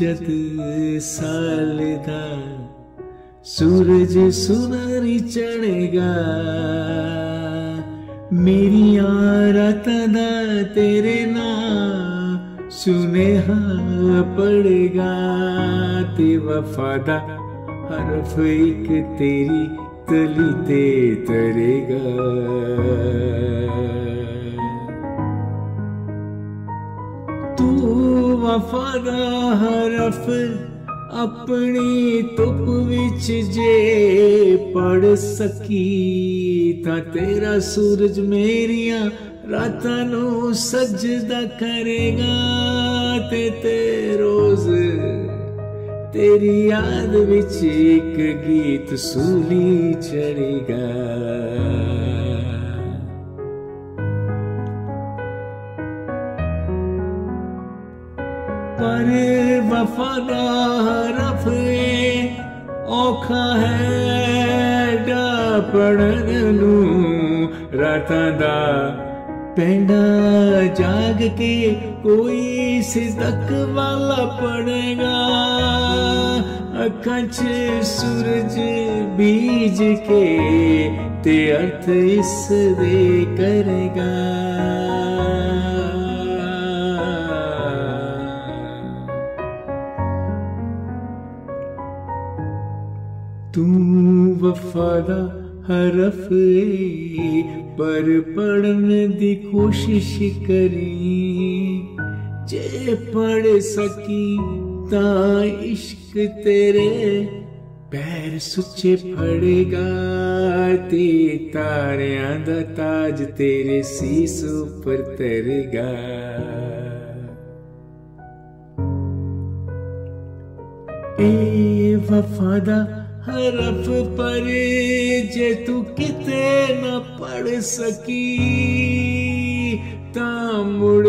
ਜਦ ਸਾਲ ਦਾ ਸੂਰਜ ਸੁਨਹਿਰੀ ਚੜੇਗਾ ਮੇਰੀਆਂ ਰਾਤਾਂ ਦਾ ਤੇਰੇ ਨਾਂ ਸੁਨੇਹਾ ਪੜੇਗਾ ਤੇ ਵਫਾ ਦਾ ਹਰਫ ਇੱਕ ਤੇਰੀ ਤਲੀ ਤੇ ਤਰੇਗਾ ਤੂੰ ਹਰਫ ਆਪਣੀ ਧੁੱਪ ਵਿੱਚ ਜੇ ਪੜ ਸਕੀ ਤਾਂ ਤੇਰਾ ਸੂਰਜ ਮੇਰੀਆਂ ਰਾਤਾਂ ਨੂੰ ਸਜਦਾ ਕਰੇਗਾ ਤੇ ਤੇ ਰੋਜ਼ ਤੇਰੀ ਯਾਦ ਵਿੱਚ ਇੱਕ ਗੀਤ ਸੂਲੀ ਚੜੇਗਾ ਪਰ ਵਫਾਦਾ ਹਰਫ ਔਖਾ ਹੈ ਡਾ ਪੜਨ ਨੂੰ। ਰਾਤਾਂ ਦਾ ਪੈਂਡਾ ਜਾਗ ਕੇ ਕੋਈ ਸਿਦਕ ਵਾਲਾ ਪੜੇਗਾ। ਅੱਖਾਂ 'ਚ ਸੂਰਜ ਬੀਜ ਕੇ ਤੇ ਅਰਥ ਇਸ ਦੇ ਕਰੇਗਾ। ਤੂੰ ਵਫਾ ਦਾ ਹਰਫ ਪਰ ਪੜਨ ਦੀ ਕੋਸ਼ਿਸ਼ ਕਰੀ। ਜੇ ਪੜ ਸਕੀ ਤਾਂ ਇਸ਼ਕ ਤੇਰੇ ਪੈਰ ਸੁੱਚੇ ਫੜੇਗਾ, ਤੇ ਤਾਰਿਆਂ ਦਾ ਤਾਜ ਤੇਰੇ ਸੀਸ ਉੱਪਰ ਤਰੇਗਾ। ਏ ਵਫਾ ਦਾ ਹਰਫ ਪਰ ਜੇ ਤੂੰ ਕਿਤੇ ਨਾ ਪੜ ਸਕੀ ਤਾਂ ਮੁੜ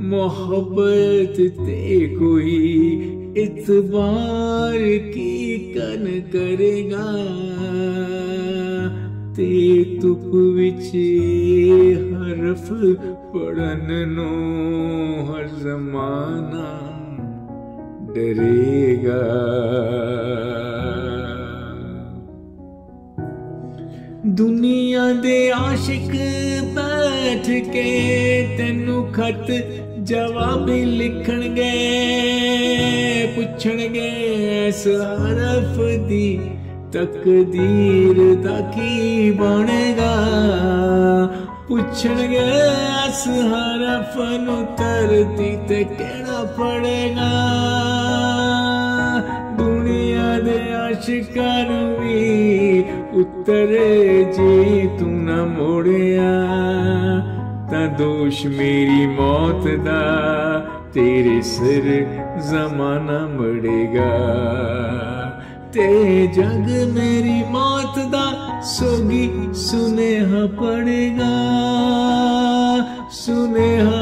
ਮੁਹੱਬਤ ਤੇ ਕੋਈ ਇਤਬਾਰ ਕੀ ਕਨ ਕਰੇਗਾ ਤੇ ਤੁਪ ਵਿੱਚ ਹਰਫ ਪੜਨ ਨੂੰ ਹਰ ਜ਼ਮਾਨਾ ਡਰੇਗਾ ਦੁਨੀਆ ਦੇ ਆਸ਼ਿਕ ਬੈਠ ਕੇ ਤੈਨੂੰ ਖਤ ਜਵਾਬ ਲਿਖਣਗੇ, ਪੁੱਛਣਗੇ ਇਸ ਹਰਫ ਦੀ ਤਕਦੀਰ ਦਾ ਕੀ ਬਣੇਗਾ। ਪੁੱਛਣਗੇ ਇਸ ਹਰਫ ਨੂੰ ਧਰਤੀ ਤੇ ਕਿਹੜਾ ਪੜੇਗਾ। ਦੇ ਆਸ਼ਿਕਾਂ ਨੂੰ ਉਤਰੇ ਜੇ ਤੂੰ ਨਾ ਮੋੜਿਆ। ਤਾਂ ਦੋਸ਼ ਮੇਰੀ ਮੌਤ ਦਾ, ਤੇਰੇ ਸਿਰ ਜ਼ਮਾਨਾ ਮੜੇਗਾ। ਤੇ ਜਗ ਮੇਰੀ ਮੌਤ ਦਾ, ਸੋਗੀ ਸੁਨੇਹਾ ਪੜੇਗਾ। ਸੁਨੇਹਾ